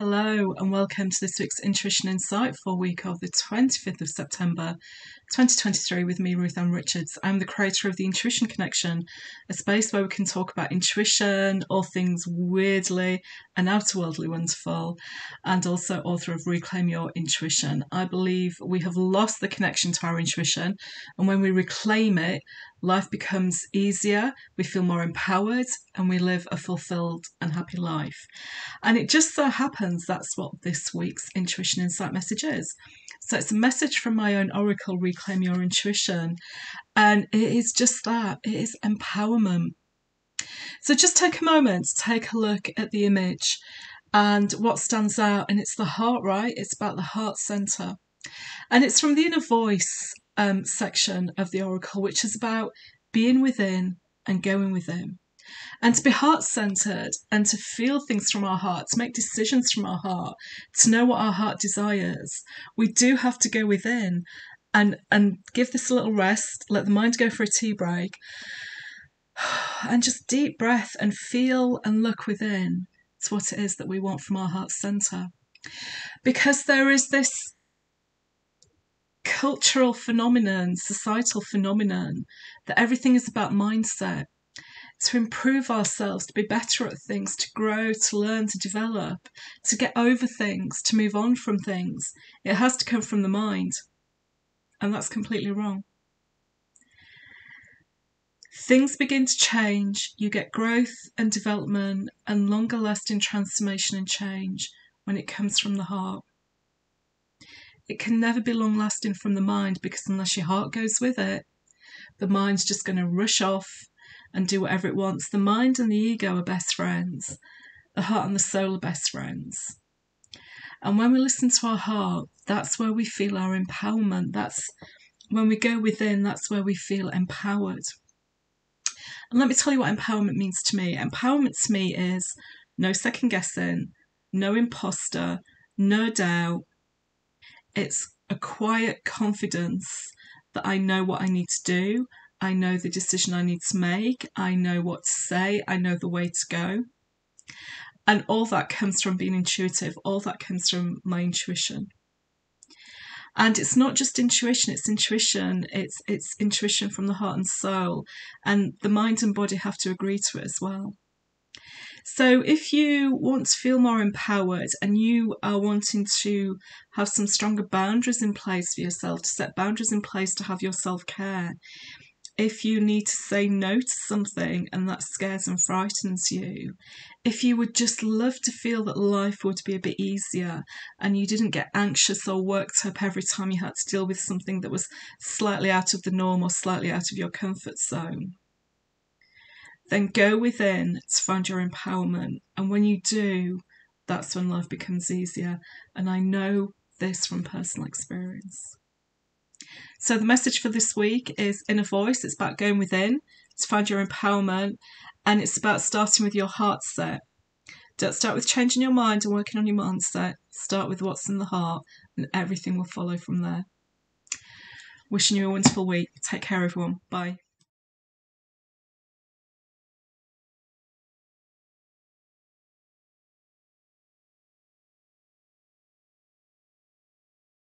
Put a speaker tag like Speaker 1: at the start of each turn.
Speaker 1: Hello, and welcome to this week's Intuition Insight for week of the 25th of September 2023 with me, Ruth Ann Richards. I'm the creator of the Intuition Connection, a space where we can talk about intuition, all things weirdly and outerworldly wonderful, and also author of Reclaim Your Intuition. I believe we have lost the connection to our intuition, and when we reclaim it, life becomes easier, we feel more empowered, and we live a fulfilled and happy life. And it just so happens that's what this week's Intuition Insight message is. So it's a message from my own Oracle, Reclaim Claim your Intuition. And it is just that it is empowerment. So just take a moment take a look at the image and what stands out. And it's the heart, right? It's about the heart center. And it's from the inner voice um, section of the Oracle, which is about being within and going within. And to be heart centered and to feel things from our heart, to make decisions from our heart, to know what our heart desires, we do have to go within and, and give this a little rest, let the mind go for a tea break, and just deep breath and feel and look within it's what it is that we want from our heart center. Because there is this cultural phenomenon, societal phenomenon, that everything is about mindset. To improve ourselves, to be better at things, to grow, to learn, to develop, to get over things, to move on from things. It has to come from the mind. And that's completely wrong. Things begin to change. You get growth and development and longer lasting transformation and change when it comes from the heart it can never be long lasting from the mind because unless your heart goes with it, the mind's just going to rush off and do whatever it wants. The mind and the ego are best friends, the heart and the soul are best friends. And when we listen to our heart, that's where we feel our empowerment. That's when we go within, that's where we feel empowered. And let me tell you what empowerment means to me. Empowerment to me is no second guessing, no imposter, no doubt, it's a quiet confidence that I know what I need to do. I know the decision I need to make. I know what to say. I know the way to go. And all that comes from being intuitive. All that comes from my intuition. And it's not just intuition, it's intuition, it's it's intuition from the heart and soul. And the mind and body have to agree to it as well. So, if you want to feel more empowered and you are wanting to have some stronger boundaries in place for yourself, to set boundaries in place to have your self care, if you need to say no to something and that scares and frightens you, if you would just love to feel that life would be a bit easier and you didn't get anxious or worked up every time you had to deal with something that was slightly out of the norm or slightly out of your comfort zone, then go within to find your empowerment. And when you do, that's when life becomes easier. And I know this from personal experience. So, the message for this week is inner voice. It's about going within to find your empowerment, and it's about starting with your heart set. Don't start with changing your mind and working on your mindset. Start with what's in the heart, and everything will follow from there. Wishing you a wonderful week. Take care, everyone. Bye.